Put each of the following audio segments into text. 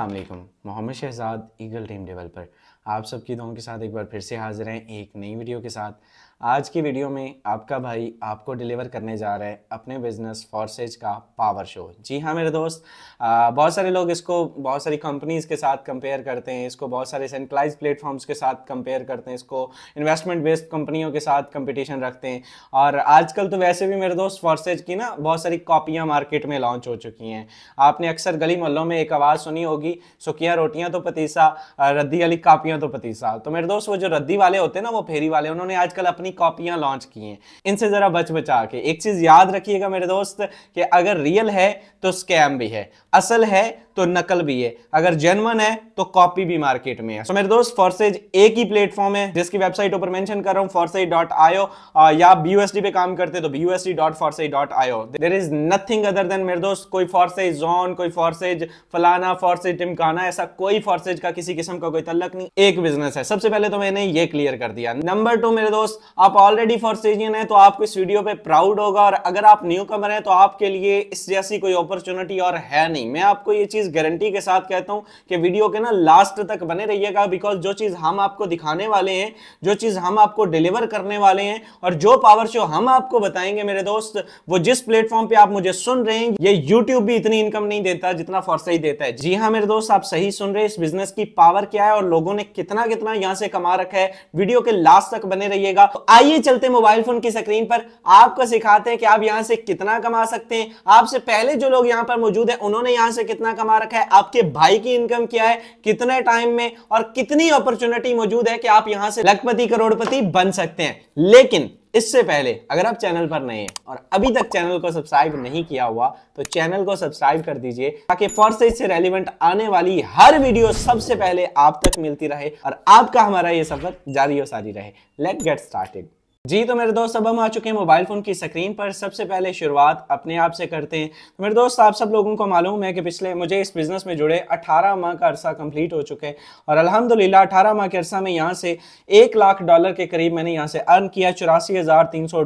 वालेकुम। Mohammad Shahzad eagle team developer आप सबकी दुआओं के साथ एक बार फिर से हाजिर हैं एक नई वीडियो के साथ। आज की वीडियो में आपका भाई आपको डिलीवर करने जा रहा है अपने बिज़नेस फॉर्सेज का पावर शो। जी हाँ मेरे दोस्त बहुत सारे लोग इसको, बहुत सारी कंपनीज़ के साथ कंपेयर करते हैं, इसको बहुत सारे सेंट्रलाइज प्लेटफॉर्म्स के साथ कंपेयर करते हैं, इसको इन्वेस्टमेंट बेस्ड कंपनियों के साथ कंपटीशन रखते हैं। और आजकल तो वैसे भी मेरे दोस्त फॉर्सेज की ना बहुत सारी कॉपियाँ मार्केट में लॉन्च हो चुकी हैं। आपने अक्सर गली मोहल्लों में एक आवाज़ सुनी होगी, सुखियाँ रोटियाँ तो पतीसा, रद्दी वाली कापियाँ तो साल तो मेरे दोस्त, वो जो रद्दी वाले होते हैं ना, वो फेरी वाले, उन्होंने आजकल अपनी कॉपियाँ लॉन्च की हैं। इनसे ज़रा बच बचा के। एक चीज़ याद रखिएगा मेरे दोस्त, कि अगर रियल है तो स्कैम भी है। असल है तो नकल भी है। अगर जेनवन है तो कॉपी भी मार्केट में है। सो so, मेरे दोस्त फॉरसेज एक ही प्लेटफॉर्म है जिसकी वेबसाइट ऊपर मेंशन कर रहा हूँ फॉर्सेज डॉट आयो या बीयूएसडी पे काम करते तो BUSD dot Forsage dot io there is nothing other than मेरे दोस्त कोई फॉर्सेज जोन कोई फॉर्सेज फलाना फॉर्सेज टिमकाना ऐसा कोई फॉर्सेज का किसी किस्म का कोई तल्लक नहीं। एक बिज़नेस है। सबसे पहले तो मैंने ये क्लियर कर दिया। नंबर टू मेरे दोस्त आप ऑलरेडी फॉरसेजियन है तो आपको इस वीडियो पे प्राउड होगा। और अगर आप न्यू कमर है तो आपके लिए इस जैसी कोई अपॉर्चुनिटी और है नहीं। मैं आपको ये चीज़ गारंटी के साथ कहता हूँ कि वीडियो के ना लास्ट तक बने रहिएगा बिकॉज़ जो चीज़ हम आपको दिखाने वाले हैं, जो चीज़ हम आपको डिलीवर करने वाले हैं, और जो पावर शो हम आपको बताएँगे मेरे दोस्त, वो जिस प्लेटफॉर्म पे आप मुझे सुन रहे हैं, ये यूट्यूब भी इतनी इनकम नहीं देता जितना फॉर्सई देता है। जी हाँ मेरे दोस्त, आप सही सुन रहे हैं, इस बिज़नेस की पावर क्या है, और लोगों ने कितना कितना यहाँ से कमा रखा है। वीडियो के लास्ट तक बने रहिएगा। तो आइए चलते मोबाइल फ़ोन की स्क्रीन पर। आपको सिखाते हैं कि आप यहाँ से कितना कमा सकते हैं। आपसे पहले जो लोग यहाँ पर मौजूद है, उन्होंने यहाँ से कितना कमा रखा है, आपके भाई की इनकम क्या है, कितने टाइम में और कितनी अपॉर्चुनिटी मौजूद है कि आप यहाँ से लखपति, करोड़पति बन सकते हैं। लेकिन इससे पहले, अगर आप चैनल पर नए हैं और अभी तक चैनल को सब्सक्राइब नहीं किया हुआ तो चैनल को सब्सक्राइब कर दीजिए ताकि फॉर से रेलिवेंट आने वाली हर वीडियो सबसे पहले आप तक मिलती रहे और आपका हमारा ये सफ़र जारी और सारी रहे। लेट गेट स्टार्टेड जी तो मेरे दोस्त, अब हम आ चुके हैं मोबाइल फ़ोन की स्क्रीन पर। सबसे पहले शुरुआत अपने आप से करते हैं। तो मेरे दोस्त, आप सब लोगों को मालूम है कि पिछले, मुझे इस बिज़नेस में जुड़े 18 माह का अरसा कंप्लीट हो चुके हैं। और अल्हम्दुलिल्लाह 18 माह के अरसा में यहाँ से एक लाख डॉलर के करीब मैंने यहाँ से अर्न किया, चौरासी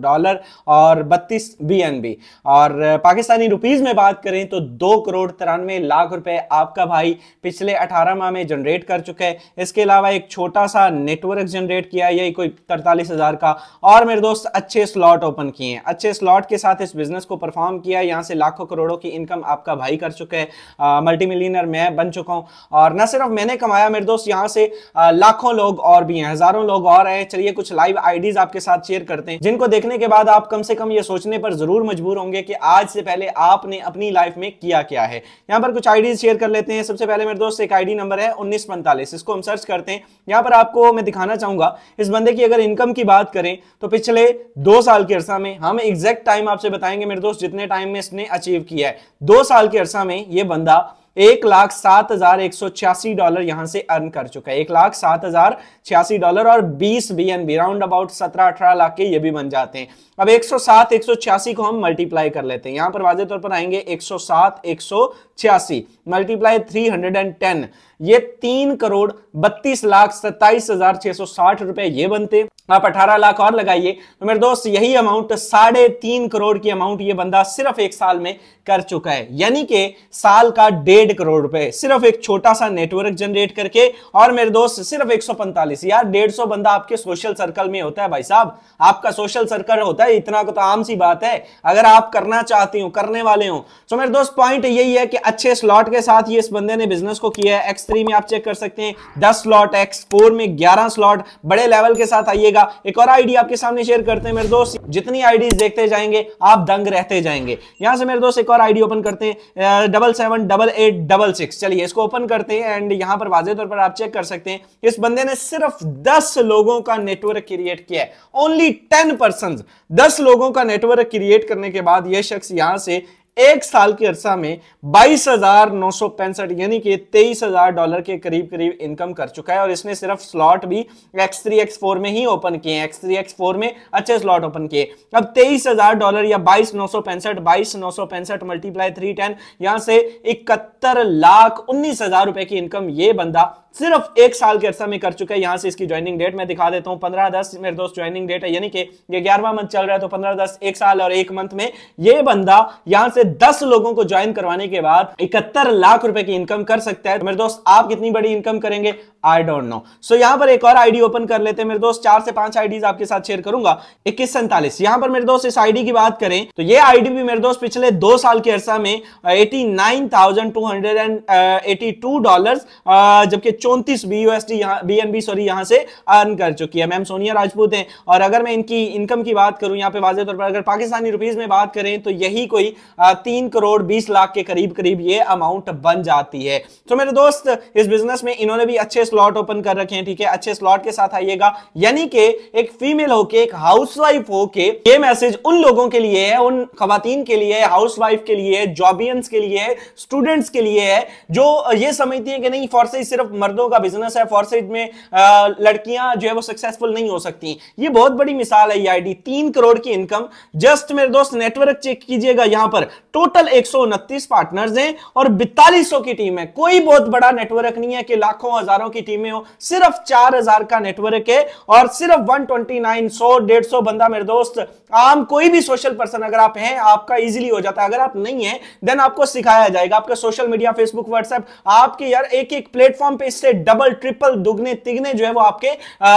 डॉलर और बत्तीस बी और पाकिस्तानी रुपीज़ में बात करें तो दो करोड़ तिरानवे लाख रुपये आपका भाई पिछले अठारह माह में जनरेट कर चुका है। इसके अलावा एक छोटा सा नेटवर्क जनरेट किया यही कोई तरतालीस का। और मेरे दोस्त अच्छे स्लॉट ओपन किए हैं। अच्छे स्लॉट के साथ इस बिज़नेस को परफॉर्म किया। यहाँ से लाखों करोड़ों की इनकम आपका भाई कर चुके हैं। मल्टी मिलीनर मैं बन चुका हूँ। और न सिर्फ़ मैंने कमाया मेरे दोस्त यहाँ से आ, लाखों लोग और भी हैं हज़ारों लोग और हैं। चलिए कुछ लाइव आईडीज आपके साथ शेयर करते हैं। जिनको देखने के बाद आप कम से कम ये सोचने पर ज़रूर मजबूर होंगे कि आज से पहले आपने अपनी लाइफ में किया क्या है। यहाँ पर कुछ आईडीज शेयर कर लेते हैं। सबसे पहले मेरे दोस्त एक आईडी नंबर है उन्नीस इसको हम सर्च करते हैं। यहाँ पर आपको मैं दिखाना चाहूँगा इस बंदे की अगर इनकम की बात करें तो पिछले दो साल के अरसा में हम एग्जैक्ट टाइम आपसे बताएँगे मेरे दोस्त, जितने टाइम में इसने अचीव किया है। दो साल के अरसा में ये बंदा एक लाख सात हज़ार एक सौ छियासी डॉलर यहाँ से अर्न कर चुका है। एक लाख सात हज़ार छियासी डॉलर और बीस B N B round about सत्रह अठारह लाख के ये भी बन जाते हैं। अब 107 186 को हम मल्टीप्लाई कर लेते हैं। यहाँ पर वाजे तौर पर आएँगे 107 186 मल्टीप्लाई 310 ये तीन करोड़ बत्तीस लाख सत्ताईस हज़ार छह सौ साठ रुपए ये बनते। आप 18 लाख और लगाइए तो मेरे दोस्त, यही अमाउंट साढ़े तीन करोड़ की अमाउंट ये बंदा सिर्फ़ एक साल में कर चुका है। यानी कि साल का डेढ़ करोड़ रुपए, सिर्फ़ एक छोटा सा नेटवर्क जनरेट करके, और मेरे दोस्त, सिर्फ़ एक यार, डेढ़ सौ बंदा आपके सोशल सर्कल में होता है भाई साहब। आपका सोशल सर्कल होता है, इतना तो आम सी बात है। अगर आप करना चाहते हो, करने वाले हो। तो मेरे दोस्त पॉइंट यही है कि अच्छे स्लॉट के साथ ये इस बंदे ने बिज़नेस को किया है। एक्स थ्री में आप चेक कर सकते हैं। दस स्लॉट एक्स फोर में ग्यारह स्लॉट बड़े लेवल के साथ आइएगा। एक और आईडी आपके सामने शेयर करते हैं मेरे दोस्त। जितनी आईडीज देखते जाएँगे, आप दंग रहते जाएँगे। यहाँ से मेरे दोस्त एक और आईडी ओपन करते हैं। Double seven double eight double six चलिए, इसको ओपन करते हैं एंड यहाँ पर वाजे तौर पर आप चेक कर सकते हैं। इस बंदे ने सिर्फ़ दस लोगों का नेटवर्क क्रिएट किया है। ओनली टेन पर्सन दस लोगों का नेटवर्क क्रिएट करने के बाद यह शख्स यहाँ से एक साल के अरसा में बाईस हज़ार नौ सौ पैंसठ, यानी कि तेईस हज़ार डॉलर के करीब करीब इनकम कर चुका है, और इसने सिर्फ़ स्लॉट भी एक्स थ्री एक्स फोर में ही ओपन किए एक्स थ्री एक्स फोर में अच्छे स्लॉट ओपन किए। अब तेईस हज़ार डॉलर या बाईस नौ सौ पैंसठ, बाईस नौ सौ पैंसठ मल्टीप्लाई थ्री टेन यहाँ से इकहत्तर लाख उन्नीस हज़ार रुपए की इनकम ये बंदा सिर्फ़ एक साल के अरसा में कर चुका है। यहाँ से इसकी ज्वाइनिंग डेट मैं दिखा देता हूँ। पंद्रह दस मेरे दोस्त ज्वाइनिंग डेट है, यानी कि ये ग्यारहवा मंथ चल रहा है तो पंद्रह दस एक साल और एक मंथ में ये बंदा यहाँ से हफ़्ते दस लोगों को ज्वाइन करवाने के बाद इकहत्तर लाख रुपए की इनकम कर सकता है। तो मेरे दोस्त, आप कितनी बड़ी इनकम करेंगे? आई डोंट नो सो यहाँ पर एक और आईडी ओपन कर लेते हैं। मेरे दोस्त, चार से पाँच आईडीज आपके साथ शेयर करूँगा। इक्कीस सैंतालीस। यहाँ पर मेरे दोस्त, इस आईडी की बात करें तो ये आईडी भी मेरे दोस्त पिछले दो साल के अरसा में eighty nine thousand two hundred and eighty two dollar जबकि चौंतीस B USD B N B sorry यहाँ से अर्न कर चुकी है। मैम सोनिया राजपूत हैं। और अगर मैं इनकी इनकम की बात करूँ, यहाँ पे वाजे तौर पर अगर पाकिस्तानी रुपीज़ में बात करें तो यही कोई तीन करोड़ बीस लाख के करीब करीब ये अमाउंट बन जाती है। तो मेरे दोस्त, इस बिज़नेस में इन्होंने भी अच्छे स्लॉट ओपन कर रखे हैं, ठीक है? अच्छे स्लॉट के साथ आइएगा। यानी कि एक फीमेल होके, एक हाउसवाइफ होके, ये मैसेज उन लोगों के लिए है, उन खातन के लिए हाउसवाइफ के लिए जॉबियंस के लिए स्टूडेंट्स के लिए है, जो ये समझती है कि नहीं फॉर्सेज सिर्फ़ मर्दों का बिज़नेस है फॉर्सेज में लड़कियाँ जो है वो सक्सेसफुल नहीं हो सकती। ये बहुत बड़ी मिसाल है ये आईडी तीन करोड़ की इनकम जस्ट मेरे दोस्त नेटवर्क चेक कीजिएगा यहाँ पर। टोटल एक सौ उनतीस पार्टनर्स हैं और बितालीस की टीम है। कोई बहुत बड़ा नेटवर्क नहीं है कि लाखों, हज़ारों की टीमें हो। सिर्फ़ चार हज़ार का नेटवर्क है और सिर्फ़ वन ट्वेंटी नाइन सौ, डेढ़ सौ बंदा मेरे दोस्त, आम कोई भी सोशल पर्सन अगर आप हैं, आपका इजीली हो जाता है। अगर आप नहीं है देन आपको सिखाया जाएगा। आपका सोशल मीडिया फेसबुक व्हाट्सएप आपके यार एक एक प्लेटफॉर्म पे इससे डबल ट्रिपल दुगने, तिगने जो है वो आपके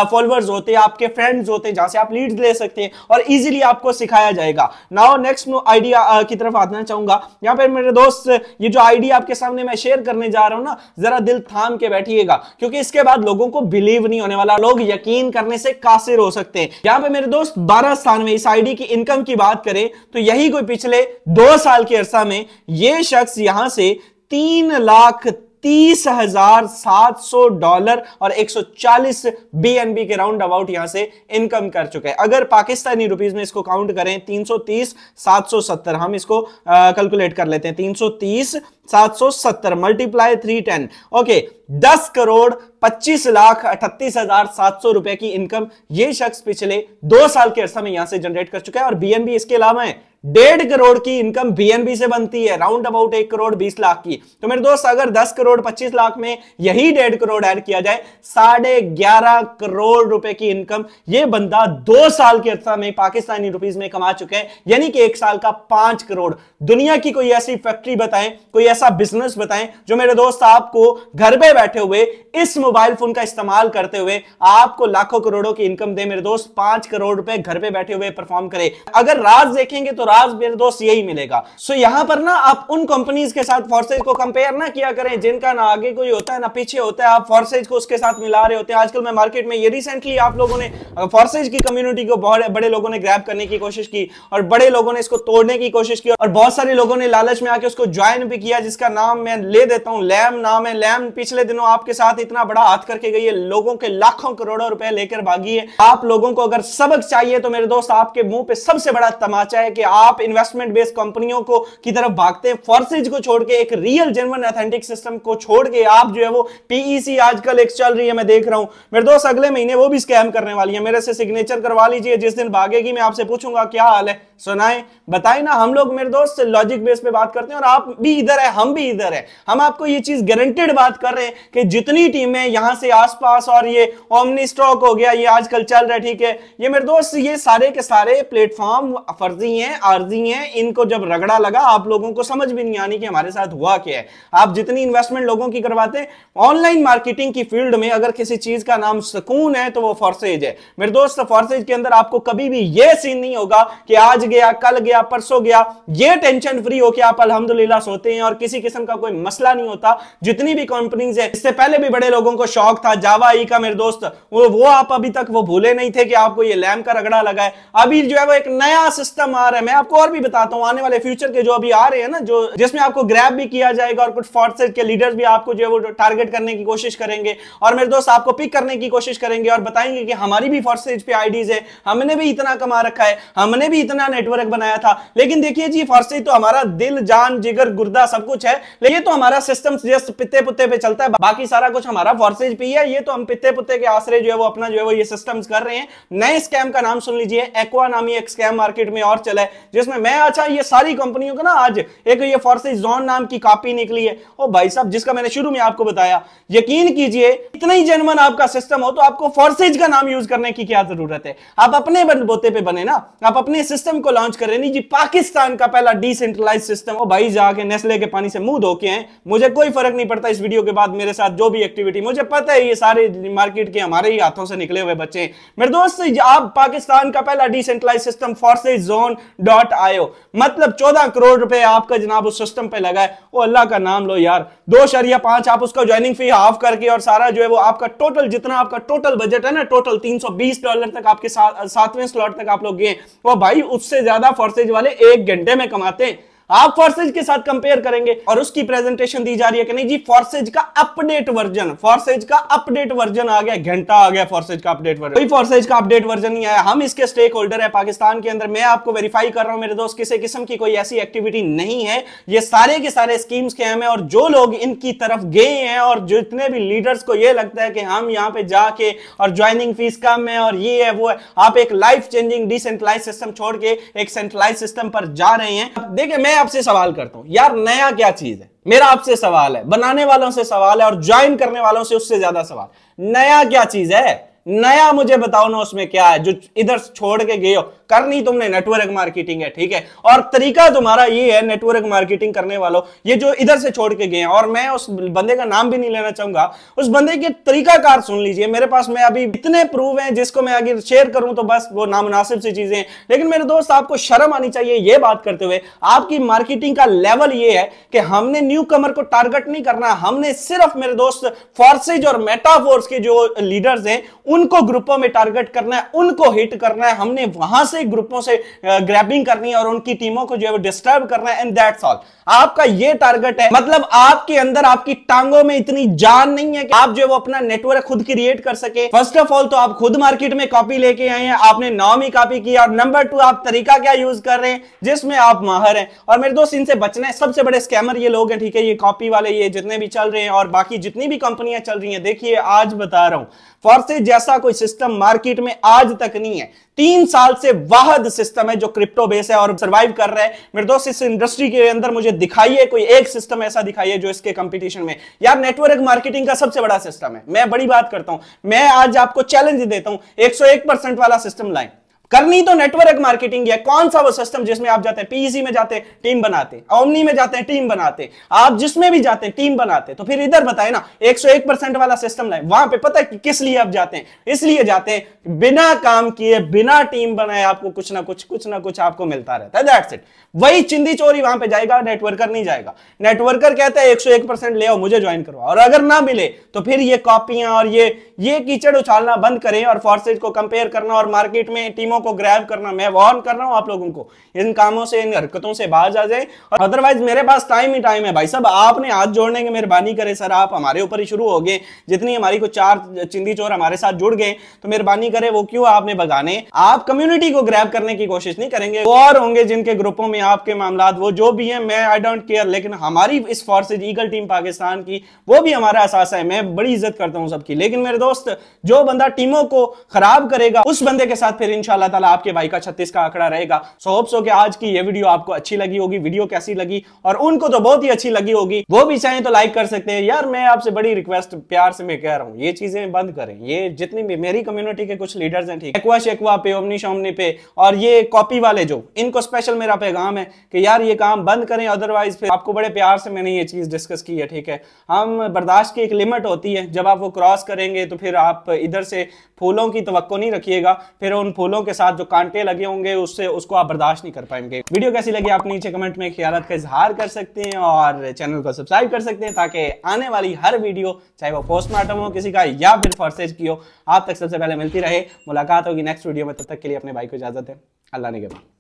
फॉलोअर्स होते हैं, आपके फ्रेंड्स होते हैं, जहाँ से आप लीड ले सकते हैं और इजिली आपको सिखाया जाएगा। नाउ नेक्स्ट आइडिया की तरफ़ आना चाहूँगा। या पर मेरे दोस्त, ये जो आइडिया आपके सामने मैं शेयर करने जा रहा हूँ ना, जरा दिल थाम के बैठिएगा, क्योंकि इसके बाद लोगों को बिलीव नहीं होने वाला, लोग यकीन करने से कासिर हो सकते हैं। यहाँ पे मेरे दोस्त 12 स्थान में इस आईडी की इनकम की बात करें तो यही कोई पिछले दो साल के अरसा में यह शख्स यहाँ से तीन लाख तीस हज़ार सात सौ डॉलर और एक सौ चालीस बीएनबी के राउंड अबाउट यहाँ से इनकम कर चुके हैं। अगर पाकिस्तानी रुपीज़ में इसको काउंट करें, तीन सौ तीस सात सौ सत्तर, हम इसको कैलकुलेट कर लेते हैं। तीन सौ तीस सात सौ सत्तर मल्टीप्लाई थ्री टेन ओके दस करोड़ पच्चीस लाख अठतीस हज़ार सात सौ रुपए की इनकम ये शख्स पिछले दो साल के अरसा में यहाँ से जनरेट कर चुका है और बीएनबी इसके अलावा है। डेढ़ करोड़ की इनकम बीएनबी से बनती है राउंड अबाउट एक करोड़ बीस लाख की। तो मेरे दोस्त, अगर दस करोड़ पच्चीस लाख में यही डेढ़ करोड़ ऐड किया जाए, साढ़े ग्यारह करोड़ रुपए की इनकम, ये बंदा दो साल के अर्सा में पाकिस्तानी रुपीज़ में कमा चुके हैं, यानी कि एक साल का पाँच करोड़। दुनिया की कोई ऐसी फैक्ट्री बताएँ, कोई ऐसा बिज़नेस बताएँ, जो मेरे दोस्त आपको घर पे बैठे हुए, इस मोबाइल फ़ोन का इस्तेमाल करते हुए, आपको लाखों करोड़ों की इनकम दे, मेरे दोस्त पाँच करोड़ रुपए घर पे बैठे हुए परफॉर्म करे। अगर राज देखेंगे तो राज मेरे दोस्त यही मिलेगा। सो so, यहाँ पर ना आप उन कंपनीज़ के साथ फोर्सेज को कंपेयर ना किया करें जिनका ना आगे कोई होता है ना पीछे होता है। आप फोर्सेज को उसके साथ मिला रहे होते हैं। आजकल मैं मार्केट में ये रिसेंटली आप लोगों ने फोर्सेज की कम्युनिटी को बहुत बड़े लोगों ने ग्रैप करने की कोशिश की और बड़े लोगों ने इसको तोड़ने की कोशिश की और बहुत सारे लोगों ने लालच में आके उसको ज्वाइन भी किया जिसका नाम मैं ले देता हूँ। लैम नाम है। लैम पिछले दिनों आपके साथ इतना बड़ा हाथ करके गई है। लोगों के लाखों करोड़ों रुपए लेकर भागी है। आप लोगों को अगर सबक चाहिए तो मेरे दोस्त आपके मुँह पे सबसे बड़ा तमाचा है कि आप इन्वेस्टमेंट बेस्ड कंपनियों को की तरफ़ भागते हैं। फॉर्सेज को छोड़ के, एक रियल जेनवन अथेंटिक सिस्टम को छोड़ के आप जो है वो पीईसी आजकल एक चल रही है, मैं देख रहा हूँ। मेरे दोस्त अगले महीने वो भी स्कैम करने वाली है। मेरे से सिग्नेचर करवा लीजिए, जिस दिन भागेगी मैं आपसे पूछूँगा, क्या हाल है? सुनाए। बताए ना, हम लोग मेरे दोस्त लॉजिक बेस पे बात करते हैं और आप भी इधर है, हम भी इधर है। हम आपको ये चीज़ गारंटेड बात कर रहे हैं कि जितनी टीमें यहाँ से आसपास और ये ओमनी स्टॉक हो गया, ये आजकल चल रहा है, ठीक है। ये मेरे दोस्त, ये सारे के सारे प्लेटफॉर्म फर्जी हैं आर्जी हैं, इनको जब रगड़ा लगा, आप लोगों को समझ भी नहीं आनी कि हमारे साथ हुआ क्या है। आप जितनी इन्वेस्टमेंट लोगों की करवाते ऑनलाइन मार्केटिंग की फ़ील्ड में अगर किसी चीज़ का नाम सुकून है तो वो फॉर्सेज है। मेरे दोस्त फॉर्सेज के अंदर आपको कभी भी ये सीन नहीं होगा कि आज गया, कल गया, परसों गया। ये टेंशन फ्री हो आप अलहमदुल्ला सोते हैं और किसी किस्म का कोई मसला नहीं होता। जितनी भी कंपनीज़ है, इससे पहले भी बड़े लोगों को शौक था, जावा ई का मेरे दोस्त, वो वो आप अभी तक वो भूले नहीं थे कि आपको ये लैम का रगड़ा लगा है। अभी जो है वो एक नया सिस्टम आ रहा है। मैं आपको और भी बताता हूँ, आने वाले फ्यूचर के जो अभी आ रहे हैं ना, जो, जिसमें आपको ग्रैप भी किया जाएगा और कुछ फोर्सेज के लीडर्स भी आपको जो है वो टारगेट करने की कोशिश करेंगे और मेरे दोस्त आपको पिक करने की कोशिश करेंगे और बताएँगे कि हमारी भी फोर्सेज पे आईडीज है, हमने भी इतना कमा रखा है, हमने भी इतना नेटवर्क बनाया था। लेकिन देखिए जी फोर्सेज तो हमारा दिल, जान, जिगर, गुर्दा सब कुछ है, लेकिन तो हमारा सिस्टम जस्ट पित्ते पुत्ते पे चलता है, बाकी सारा कुछ हमारा फोर्सेज पे है ये तो हम पित्ते पुत्ते के आसरे जो है वो अपना जो है वो ये सिस्टम कर रहे हैं। नए स्कैम का नाम सुन लीजिए एक्वा नामी एक स्कैम मार्केट में और चला है। जिसमें मैं अच्छा ये सारी कंपनियों का ना आज एक ये फोर्सेज जोन नाम की कॉपी निकली है। ओ भाई साहब, जिसका मैंने शुरू में आपको बताया, यकीन कीजिए, इतना ही जनमन आपका सिस्टम हो तो आपको फोर्सेज का नाम यूज़ करने की क्या ज़रूरत है? आप अपने बोते पे बने ना, आप अपने सिस्टम को लॉन्च करें नहीं जी, पाकिस्तान का पहला डिसेंट्रलाइज सिस्टम ओ भाई जाके नेस्ले के पानी से मुँह धो के हैं मुझे कोई फ़र्क नहीं पड़ता इस वीडियो के बाद मेरे साथ जो भी एक्टिविटी मुझे पता है ये सारे मार्केट के हमारे ही हाथों से निकले हुए बच्चे मेरे दोस्त, आप पाकिस्तान का पहला decentralise system Forsage zone dot io. मतलब चौदह करोड़ रुपए आपका जनाब उस सिस्टम पे लगा है। वो अल्लाह का नाम लो यार। दो शरिया, पाँच आप उसका ज्वाइनिंग फ़ी हाफ़ करके और सारा जो है वो आपका टोटल जितना आपका टोटल बजट है ना टोटल 320 डॉलर तक आपके सातवें स्लॉट तक आप लोग गए। वो भाई उससे ज़्यादा फोर्सेज वाले एक घंटे में कमाते हैं। आप फोर्सेज के साथ कंपेयर करेंगे और उसकी प्रेजेंटेशन दी जा रही है कि नहीं? जी फोर्सेज का अपडेट वर्जन फोर्सेज का अपडेट वर्जन आ गया, घंटा आ गया फोर्सेज का अपडेट वर्जन कोई फोर्सेज का अपडेट वर्जन नहीं आया। हम इसके स्टेक होल्डर है पाकिस्तान के अंदर। मैं आपको वेरीफाई कर रहा हूँ, मेरे दोस्त, किसी किस्म की कोई ऐसी एक्टिविटी नहीं है। ये सारे के सारे स्कीम्स के हैं और जो लोग इनकी तरफ़ गए हैं और जितने भी लीडर्स को ये लगता है कि हम यहाँ पे जाके और ज्वाइनिंग फ़ीस कम है और ये है, वो है, आप एक लाइफ चेंजिंग डिसेंट्रलाइज सिस्टम छोड़ के एक सेंट्रलाइज सिस्टम पर जा रहे हैं। देखिए, मैं आपसे सवाल करता हूँ, यार नया क्या चीज़ है? मेरा आपसे सवाल है, बनाने वालों से सवाल है और ज्वाइन करने वालों से उससे ज़्यादा सवाल। नया क्या चीज़ है? नया मुझे बताओ ना उसमें क्या है, जो इधर छोड़ के गए हो। करनी तुमने नेटवर्क मार्केटिंग है, ठीक है? और तरीका तुम्हारा ये है नेटवर्क मार्केटिंग करने वालों, ये जो इधर से छोड़ के गए हैं, और मैं उस बंदे का नाम भी नहीं लेना चाहूँगा, उस बंदे के तरीकाकार सुन लीजिए। मेरे पास में अभी इतने प्रूफ हैं, जिसको मैं अगर शेयर करूँ तो बस वो नामनासिब सी चीज़ें लेकिन मेरे दोस्त, आपको शर्म आनी चाहिए ये बात करते हुए, आपकी मार्केटिंग का लेवल ये है कि हमने न्यू कमर को टारगेट नहीं करना, हमने सिर्फ़ मेरे दोस्त फोर्सेज और मेटाफोर्स के जो लीडर्स हैं, उनको ग्रुपों में टारगेट करना है, उनको हिट करना है, हमने वहाँ से ग्रुपों से ग्रैबिंग करनी है और उनकी टीमों को जो है डिस्टर्ब करना है एंड दैट्स ऑल आपका ये टारगेट है। मतलब आपके अंदर, आपकी टांगों में इतनी जान नहीं है कि आप जो है वो अपना नेटवर्क खुद क्रिएट कर सके। फ़र्स्ट ऑफ़ ऑल तो आप खुद मार्केट में कॉपी लेके आए हैं। आपने नाम ही कॉपी किया। और नंबर टू आप तरीका क्या यूज़ कर रहे हैं, जिसमें आप माहर हैं। और मेरे दोस्त, इनसे बचना है। सबसे बड़े स्कैमर ये लोग हैं, ठीक है? ये कॉपी वाले, ये जितने भी चल रहे हैं और बाकी जितनी भी कंपनियाँ चल रही हैं, देखिए, आज बता रहा हूँ। फॉर्सेज जैसा कोई सिस्टम मार्केट में आज तक नहीं है तीन साल से वाहद सिस्टम है जो क्रिप्टो बेस है और सर्वाइव कर रहे हैं। मेरे दोस्त, इस इंडस्ट्री के अंदर मुझे दिखाइए, कोई एक सिस्टम ऐसा दिखाइए जो इसके कंपटीशन में। यार नेटवर्क मार्केटिंग का सबसे बड़ा सिस्टम है। मैं बड़ी बात करता हूँ। मैं आज आपको चैलेंज देता हूँ। 101 परसेंट वाला सिस्टम लाइन करनी तो नेटवर्क मार्केटिंग है कौन सा वो सिस्टम जिसमें आप जाते हैं? पीईसी में जाते हैं टीम बनाते। ओमनी में जाते हैं टीम बनाते। आप जिसमें भी जाते हैं टीम बनाते। तो फिर इधर बताए ना 101 परसेंट वाला सिस्टम लाए। वहाँ पे पता है कि किस लिए आप जाते हैं? इसलिए जाते हैं, बिना काम किए, बिना टीम बनाए आपको कुछ ना कुछ कुछ ना कुछ आपको मिलता रहता है। दैट्स इट वही चिंदी चोरी वहाँ पे जाएगा नेटवर्कर नहीं जाएगा। नेटवर्कर कहता है, एक परसेंट ले आओ, मुझे ज्वाइन करो। और अगर ना मिले तो फिर ये कॉपियाँ और ये ये कीचड़ उछालना बंद करें और फोर्सेज को कंपेयर करना और मार्केट में टीमों को ग्रैब करना, मैं वार्न कर रहा हूँ आप लोगों को। इन कामों से, इन हरकतों से बाज आ जाए। और अदरवाइज़ मेरे पास टाइम ही टाइम है भाई साहब। आपने हाथ जोड़ने की मेहरबानी करे सर। आप हमारे ऊपर ही शुरू हो गए। जितनी हमारी को चार चिंदी चोर हमारे साथ जुड़ गए तो मेहरबानी करे। वो क्यों आपने भगाने? आप कम्युनिटी को ग्रैब करने की कोशिश नहीं करेंगे। और होंगे जिनके ग्रुपों में आपके मामला वो जो भी है, मैं आई डोंट केयर लेकिन हमारी इस फोर्सेज ईगल टीम पाकिस्तान की, वो भी हमारा एहसास है। मैं बड़ी इज़्ज़त करता हूँ सबकी। लेकिन मेरे दोस्त, जो बंदा टीमों को खराब करेगा, उस बंदे के साथ फिर इंशाल्लाह ताला आपके भाई का छत्तीस का आंकड़ा रहेगा। सो होप सो कि आज की ये वीडियो आपको अच्छी लगी होगी, वीडियो कैसी लगी, और उनको तो बहुत ही अच्छी लगी होगी। वो भी चाहें तो लाइक कर सकते हैं। यार, मैं आपसे बड़ी रिक्वेस्ट प्यार से मैं कह रहा हूँ, ये चीज़ें बंद करें। ये जितनी भी, मेरी कम्युनिटी के कुछ लीडर्स हैं, ठीक एक्वा शेकवा पे ओमनी शोमनी पे, और ये कॉपी वाले जो, इनको स्पेशल मेरा पैगाम है कि यार, ये काम बंद करें अदरवाइज़ फिर आपको बड़े प्यार से मैंने ये चीज़ डिस्कस की है, ठीक है? हम बर्दाश्त की एक लिमिट होती है। जब आप वो क्रॉस करेंगे तो फिर आप इधर से फूलों की तो नहीं रखिएगा। फिर उन फूलों के साथ जो कांटे लगे होंगे, उससे उसको आप बर्दाश्त नहीं कर पाएँगे। वीडियो कैसी लगी आप नीचे कमेंट में ख्याल का इजहार कर सकते हैं और चैनल को सब्सक्राइब कर सकते हैं ताकि आने वाली हर वीडियो, चाहे वो पोस्टमार्टम हो, किसी का, या फिर फॉर्सेज की हो, आप तक सबसे पहले मिलती रहे। मुलाकात होगी नेक्स्ट वीडियो में, तब तक के लिए अपने भाई को इजाज़त है अल्लाह ने के बाद।